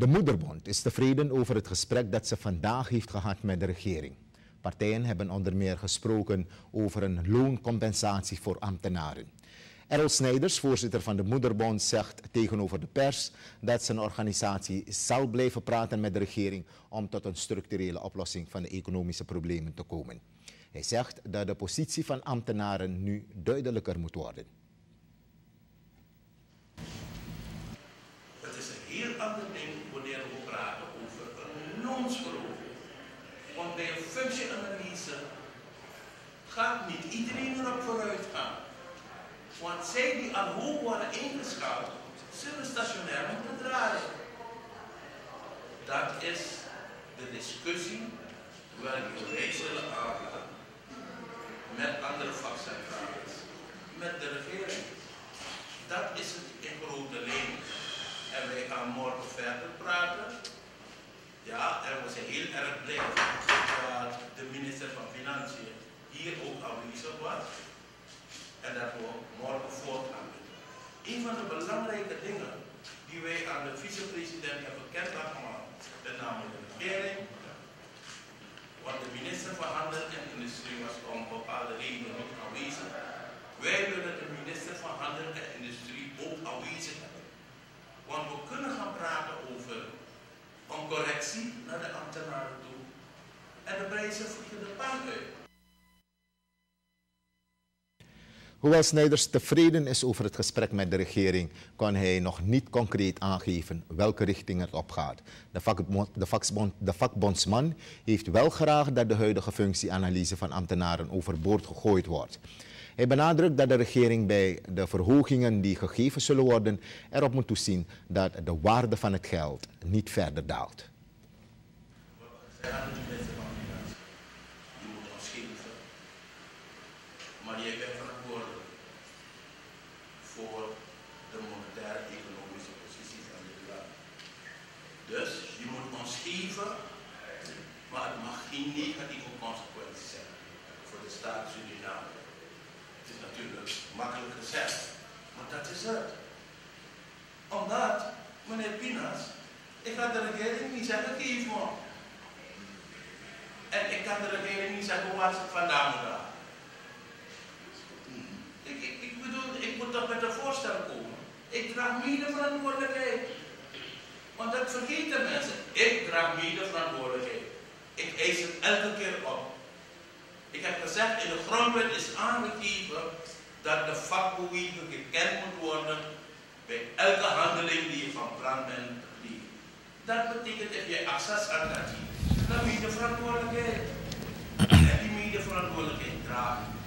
De Moederbond is tevreden over het gesprek dat ze vandaag heeft gehad met de regering. Partijen hebben onder meer gesproken over een looncompensatie voor ambtenaren. Errol Snijders, voorzitter van de Moederbond, zegt tegenover de pers dat zijn organisatie zal blijven praten met de regering om tot een structurele oplossing van de economische problemen te komen. Hij zegt dat de positie van ambtenaren nu duidelijker moet worden. Heel ander ding wanneer we praten over een loonsverhoging. Want bij een functieanalyse gaat niet iedereen erop vooruit gaan. Want zij die al hoog worden ingeschaald, zullen stationair moeten draaien. Dat is de discussie welke wij zullen aangaan met andere vakcentrales, met de regering. Dat is het in grote lijnen. Gaan morgen verder praten. Ja, en we zijn heel erg blij dat de minister van Financiën hier ook aanwezig was. En dat we morgen voortgaan. Een van de belangrijke dingen die wij aan de vicepresident hebben bekend gemaakt, met name de regering, want de minister van Handel en Industrie was om bepaalde redenen niet aanwezig. Wij willen de minister van Handel en Industrie ook aanwezig hebben. Want we kunnen gaan praten over een correctie naar de ambtenaren toe. En de prijzen vliegen de pan uit. Hoewel Snijders tevreden is over het gesprek met de regering, kan hij nog niet concreet aangeven welke richting het opgaat. De, vakbond, de, vakbond, de vakbondsman heeft wel graag dat de huidige functieanalyse van ambtenaren overboord gegooid wordt. Hij benadrukt dat de regering bij de verhogingen die gegeven zullen worden erop moet toezien dat de waarde van het geld niet verder daalt. Maar verantwoordelijk voor de monetaire economische positie van dit land. Dus je moet ons geven, maar het mag geen negatieve consequenties hebben voor de staat Suriname. Het is natuurlijk makkelijk gezegd, maar dat is het. Omdat, meneer Pinas, ik ga de regering niet zeggen, geef me. En ik kan de regering niet zeggen waar ze vandaan moet halen. Ik, ik, ik bedoel, ik moet toch met een voorstel komen. Mede verantwoordelijkheid. Want dat vergeten mensen. Ik draag mede verantwoordelijkheid. Ik eis het elke keer op. Ik heb gezegd, in de grondwet is aangegeven dat de vakbeweeging gekend moet worden bij elke handeling die je van plan bent plegen. Dat betekent dat je access aan dat dan mede verantwoordelijkheid. En die mede verantwoordelijkheid dragen.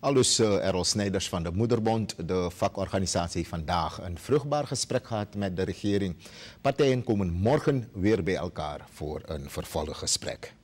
Aldus uh, Errol Snijders van de Moederbond, de vakorganisatie, vandaag een vruchtbaar gesprek gehad met de regering. Partijen komen morgen weer bij elkaar voor een vervolggesprek.